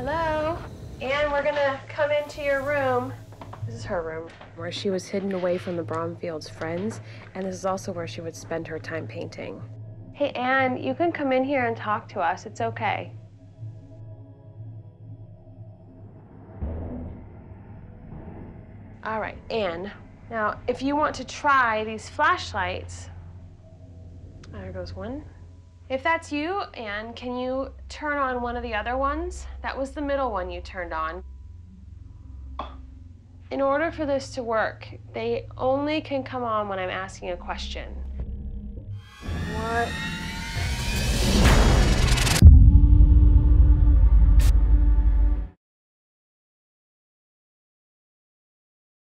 And we're gonna come into your room. This is her room, where she was hidden away from the Bromfields' friends, and this is also where she would spend her time painting. Hey, Anne, you can come in here and talk to us. It's okay. All right, Anne. Now, if you want to try these flashlights, there goes one. If that's you, Anne, can you turn on one of the other ones? That was the middle one you turned on. In order for this to work, they only can come on when I'm asking a question.